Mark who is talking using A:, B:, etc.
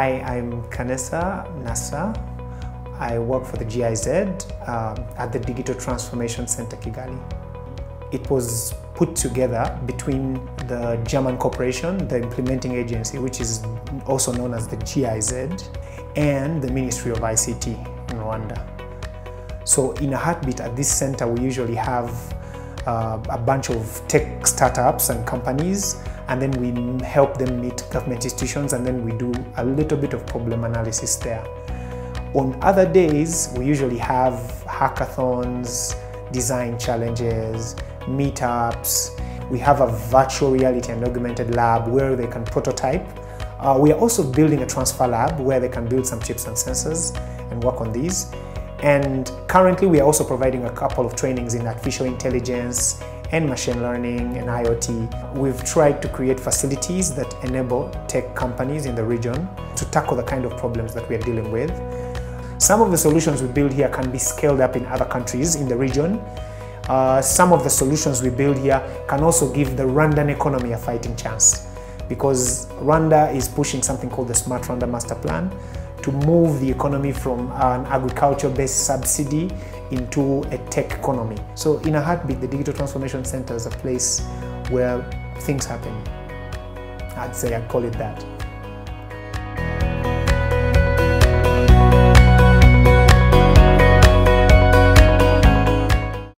A: Hi, I'm Kanessa Nasa. I work for the GIZ uh, at the Digital Transformation Center Kigali. It was put together between the German corporation, the implementing agency, which is also known as the GIZ, and the Ministry of ICT in Rwanda. So in a heartbeat at this center, we usually have uh, a bunch of tech startups and companies, and then we help them meet government institutions, and then we do a little bit of problem analysis there. On other days, we usually have hackathons, design challenges, meetups. We have a virtual reality and augmented lab where they can prototype. Uh, we are also building a transfer lab where they can build some chips and sensors and work on these. And currently, we are also providing a couple of trainings in artificial intelligence and machine learning and IoT. We've tried to create facilities that enable tech companies in the region to tackle the kind of problems that we are dealing with. Some of the solutions we build here can be scaled up in other countries in the region. Uh, some of the solutions we build here can also give the Rwandan economy a fighting chance because Rwanda is pushing something called the Smart Rwanda Master Plan to move the economy from an agriculture-based subsidy into a tech economy. So in a heartbeat, the Digital Transformation Center is a place where things happen. I'd say I'd call it that.